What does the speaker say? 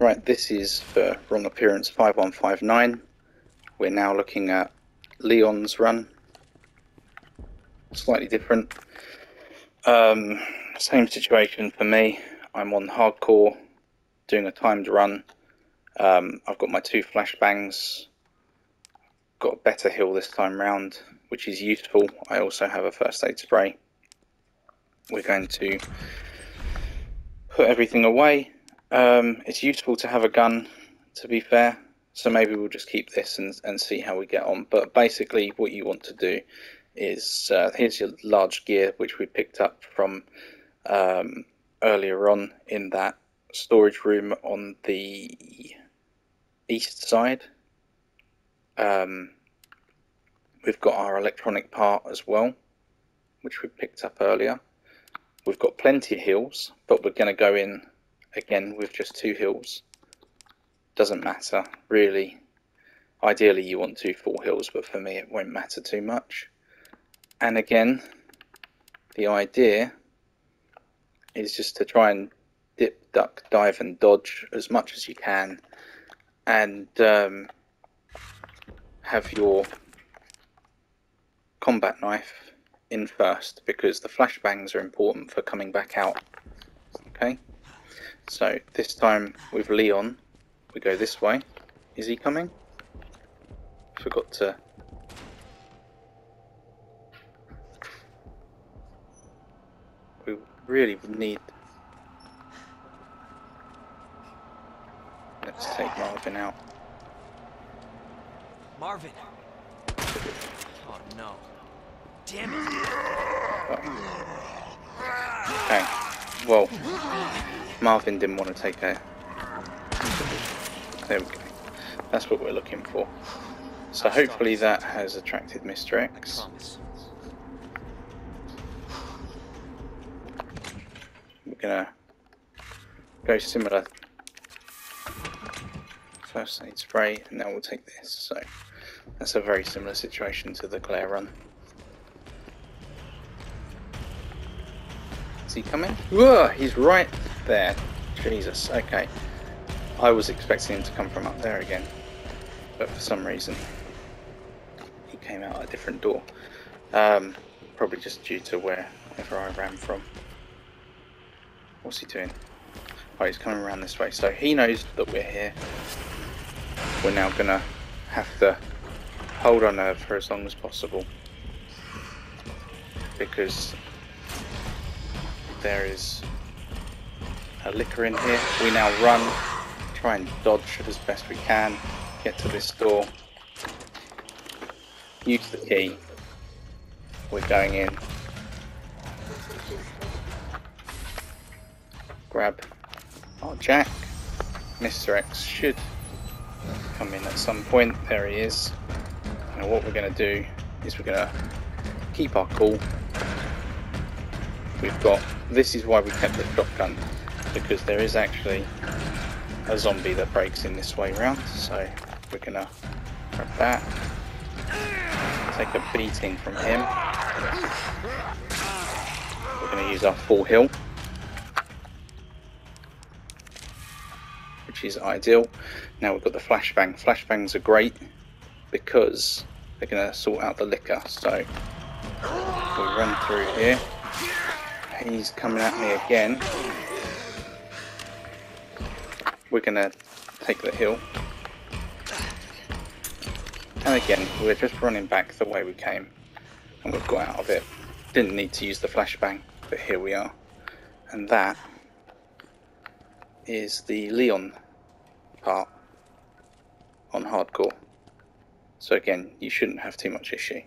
Right, this is for wrong appearance 5159. We're now looking at Leon's run. Slightly different. Um, same situation for me. I'm on hardcore, doing a timed run. Um, I've got my two flashbangs. Got a better heal this time round, which is useful. I also have a first aid spray. We're going to put everything away. Um, it's useful to have a gun, to be fair. So maybe we'll just keep this and, and see how we get on. But basically, what you want to do is uh, here's your large gear, which we picked up from um, earlier on in that storage room on the east side. Um, we've got our electronic part as well, which we picked up earlier. We've got plenty of heals, but we're going to go in again with just two hills. Doesn't matter, really. Ideally you want two full hills, but for me it won't matter too much. And again, the idea is just to try and dip, duck, dive and dodge as much as you can and um, have your combat knife in first because the flashbangs are important for coming back out. Okay, so this time with Leon, we go this way. Is he coming? Forgot to. We really need. Let's take Marvin out. Marvin. Oh no. Damn it. Okay. Well, Marvin didn't want to take a. There we go. That's what we're looking for. So hopefully that has attracted Mr. X. We're gonna go similar. First aid spray, and then we'll take this. So that's a very similar situation to the Claire run. Is he coming? Whoa, he's right there. Jesus, okay. I was expecting him to come from up there again, but for some reason he came out a different door. Um, probably just due to wherever I ran from. What's he doing? Oh, he's coming around this way. So he knows that we're here. We're now gonna have to hold our nerve for as long as possible. Because there is a Licker in here. We now run, try and dodge it as best we can, get to this door, use the key. We're going in. Grab our jack. Mr. X should come in at some point. There he is. And what we're going to do is we're going to keep our cool. We've got, this is why we kept the shotgun, because there is actually a zombie that breaks in this way round. So we're to grab that, take a beating from him. We're to use our full heal. which is ideal. Now we've got the flashbang. Flashbangs are great because they're to sort out the Licker. So we run through here. He's coming at me again. We're to take the hill. And again, we're just running back the way we came. And we've got out of it. Didn't need to use the flashbang, but here we are. And that is the Leon part on hardcore. So again, you shouldn't have too much issue.